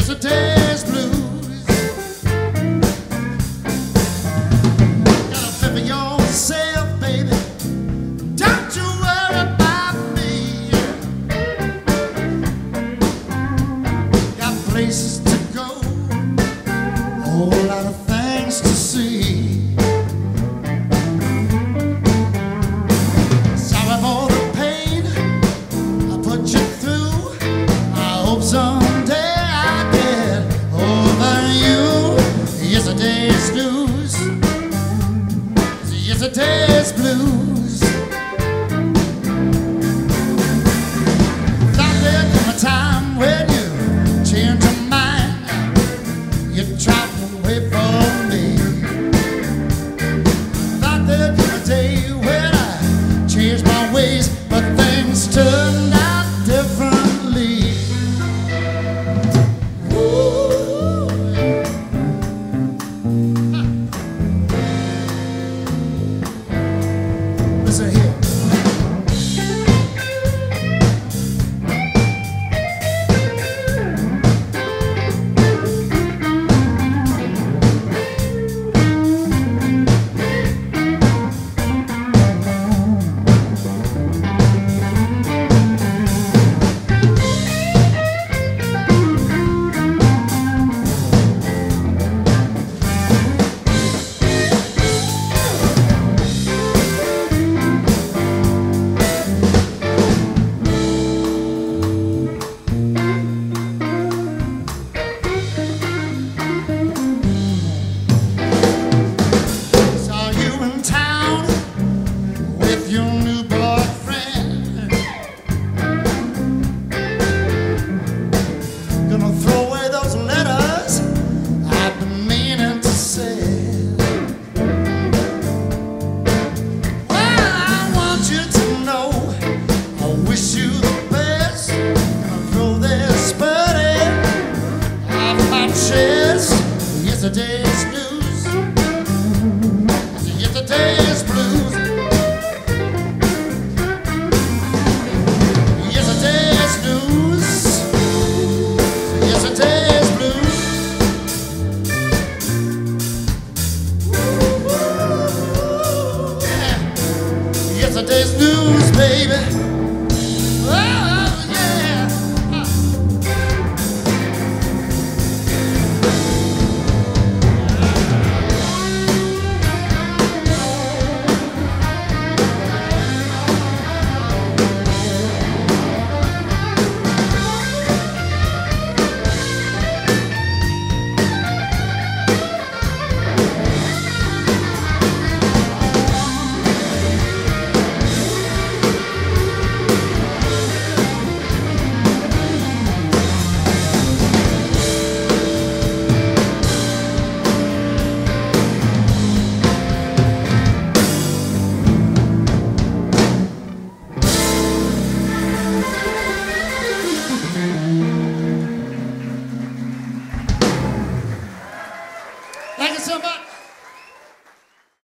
yesterday's blues. Gotta yourself, baby. Don't you worry about me. Got places to go, a whole lot of yesterday's blues. It's yesterday's blues. Yesterday's blues. Yesterday's blues. Yeah. Yesterday's news, baby. Oh.